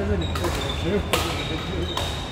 在这里这里是负责这里